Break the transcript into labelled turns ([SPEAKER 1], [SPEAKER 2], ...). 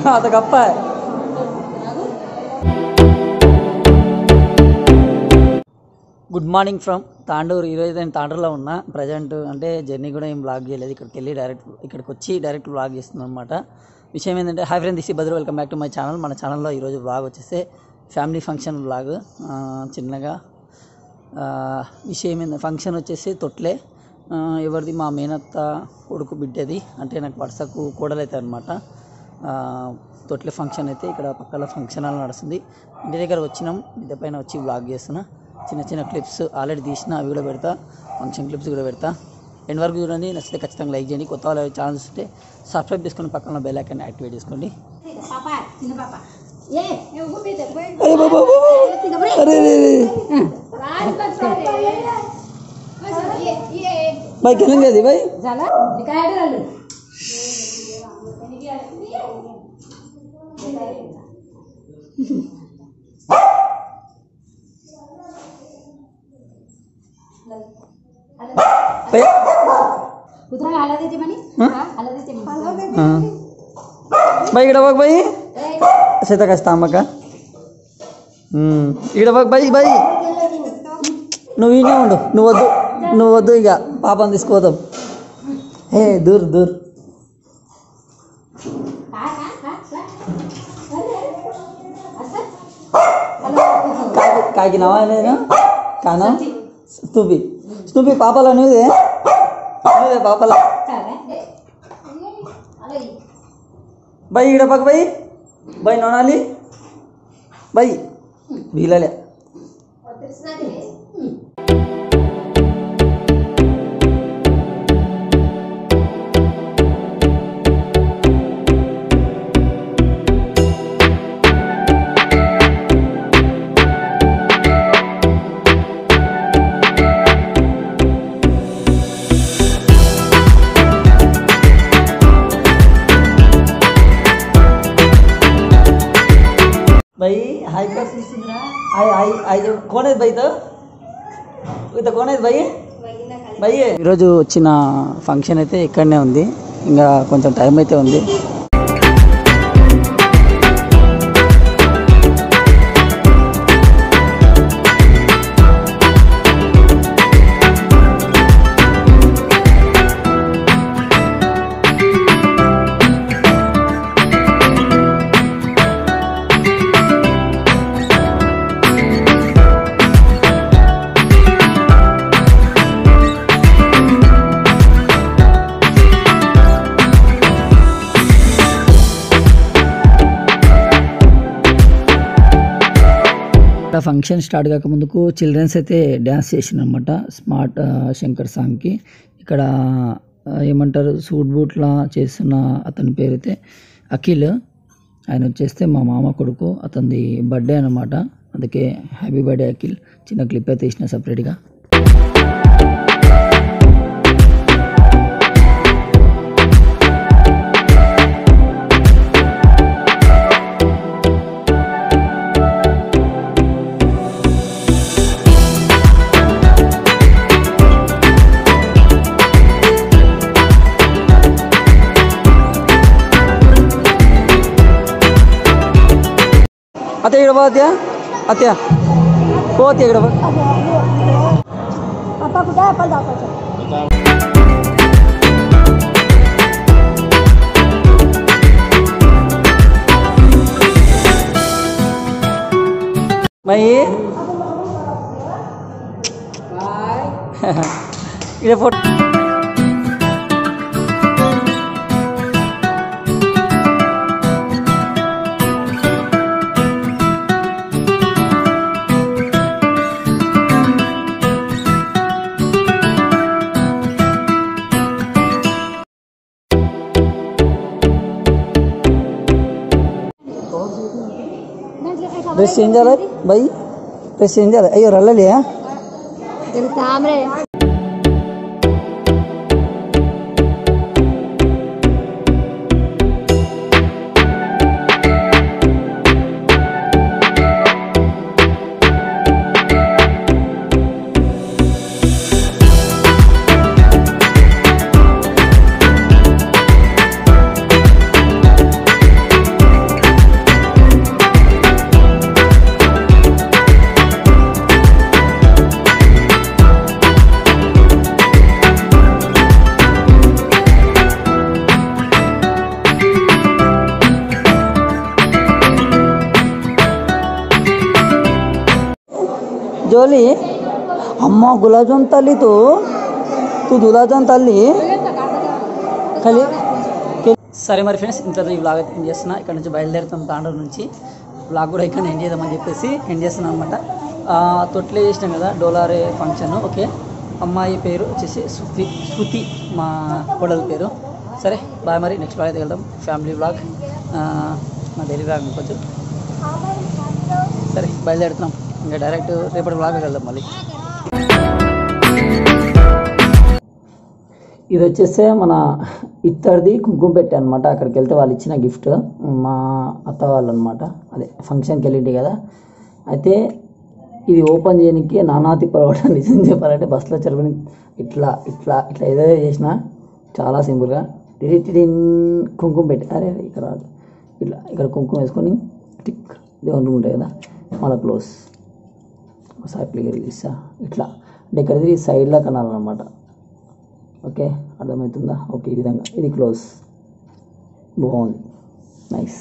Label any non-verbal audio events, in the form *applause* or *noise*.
[SPEAKER 1] *laughs* అది கப்ப. Good morning from Tandur ఈరోజు నేను తాండూరులో ఉన్నా. ప్రజెంట్ అంటే జర్నీ కూడా ఏం బ్లాగ్ చేయలేదు. ఇక్కడికి వెళ్ళి డైరెక్ట్ ఇక్కడికి వచ్చి డైరెక్ట్ బ్లాగ్ చేస్తున్నాను అనమాట విషయం ఏంటంటే hi friend this is Bhadra welcome back to my channel మన ఛానల్లో ఈరోజు బ్లాగ్ వచ్చేస్తే ఫ్యామిలీ ఫంక్షన్ బ్లాగ్ చిన్నగా. విషయం ఫంక్షన్ వచ్చేసి తొట్లే. ఎవరిది మా మేనత్త కొడుకు బిడ్డది. అంటే నాకు వరుసకు కూడలైతే అనమాట తొట్లే ఫంక్షన్ అయితే ఇక్కడ పక్కన ఫంక్షన్ హాల్ నడుస్తుంది. ఇంటి దగ్గర వచ్చినాం. మిద్దె పైన వచ్చి బ్లాగ్ చేస్తున్నా. చిన్న చిన్న క్లిప్స్ ఆల్రెడీ తీసిన అవి కూడా పెడతా. ఫంక్షన్ క్లిప్స్ కూడా పెడతా. ఎండ్ వరకు చూడండి. నచ్చితే ఖచ్చితంగా లైక్ చేయండి. కొత్త వాళ్ళు ఛానల్ చూస్తే సబ్స్క్రైబ్ చేసుకొని పక్కన బెల్ ఐకాన్ యాక్టివేట్ చేసుకోండి.
[SPEAKER 2] कुत्रा आला देते म्हणे
[SPEAKER 1] हं?
[SPEAKER 2] आला देते म्हणे
[SPEAKER 1] हाँ भाई इकडे बघ भाई शेता కష్టా అమ్మక ఇక్కడ బగ్ బాయ్ బాయ్ నువ్వు ఈయనే ఉండు నువ్వు వద్దు నువ్వు వద్దు ఇక పాపం తీసుకోదాం హే దూర్ దూర్ కాకి నవా నేను కాను స్నూపి. స్నూపి పాపల నువ్వే నువ్వే పాపల? బై ఈడ పక్క బై. బై నొనాలి. బై. వీలలే.
[SPEAKER 2] कृष्णा दे
[SPEAKER 1] बाई हाय कर हाय हाय हाय कोण आहेत बाई तर ఇత కోన్ आहेत బాయ్ బాయ్ ఈరోజు వచ్చిన ఫంక్షన్ అయితే ఇక్కడనే ఉంది ఇంకా కొంచెం టైం అయితే ఉంది ఇంకా ఫంక్షన్ స్టార్ట్ కాక ముందుకు చిల్డ్రన్స్ అయితే డ్యాన్స్ చేసిందనమాట స్మార్ట్ శంకర్ సాంగ్కి. ఇక్కడ ఏమంటారు సూట్ బూట్లా చేస్తున్న అతని పేరు అయితే అఖిల్. ఆయన వచ్చేస్తే మా మామ కొడుకు అతనిది బర్త్డే అనమాట అందుకే హ్యాపీ బర్త్డే అఖిల్. చిన్న క్లిప్ అయితే ఇచ్చిన సపరేట్గా. अत्या इकडे बघ अत्या अत्या हो अत्या इकडे बघ
[SPEAKER 2] पापा
[SPEAKER 1] డ్రెస్ చేంజ్ చేయాలి బాయ్ డ్రెస్ చేంజ్ చేయాలి అయ్యో రల్లలి జోలి. అమ్మ గులాబ్ తల్లితో తల్లి తూ. తూ గులాబ్ తల్లి. కలి సరే మరి ఫ్రెండ్స్ ఇంతలో ఈ బ్లాగ్ అయితే ఎండ్ చేస్తున్నా. ఇక్కడ నుంచి బయలుదేరుతాం తాండూరు నుంచి. బ్లాగ్ కూడా ఇక్కడ ఎండ్ చేద్దామని చెప్పేసి ఎండ్ చేస్తున్నాం అనమాట తొట్లే చేసినాం కదా డోలారే ఫంక్షన్ ఓకే. అమ్మాయి పేరు వచ్చేసి శృతి శృతి మా కోడల పేరు. సరే బాయ్ మరి. నెక్స్ట్ బ్లాగ్ అయితే వెళ్దాం. ఫ్యామిలీ బ్లాగ్ మా డైలీ బ్లాగ్ కొంచెం సరే బయలుదేరుతున్నాం. ఇంకా డైరెక్ట్ రేపటి బ్లాగ్కి వెళ్దాం మళ్ళీ. ఇది వచ్చేస్తే మన ఇత్తడిది కుంకుమ పెట్టే అనమాట అక్కడికి వెళ్తే వాళ్ళు ఇచ్చిన గిఫ్ట్ మా అత్త వాళ్ళు అనమాట అదే ఫంక్షన్కి వెళ్ళింటి కదా. అయితే ఇది ఓపెన్ చేయడానికి నానాతి పొరపాటు *laughs* నిజం చెప్పాలంటే బస్సులో చెరువుని ఇట్లా ఇట్లా ఇట్లా ఏదో చేసిన చాలా సింపుల్గా టిడిటిడిన్ కుంకుమ పెట్టి. అరే ఇక్కడ ఇట్లా ఇక్కడ కుంకుమ వేసుకొని టిక్ దేవుని ఉంటాయి కదా. మళ్ళీ క్లోజ్ ఒకసారి క్లియర్ తీసా ఇట్లా అంటే ఇక్కడ తిరిగి సైడ్లో కనాలన్నమాట. ఓకే? అర్థమవుతుందా? ఓకే ఈ విధంగా. ఇది క్లోజ్ బాగుంది. నైస్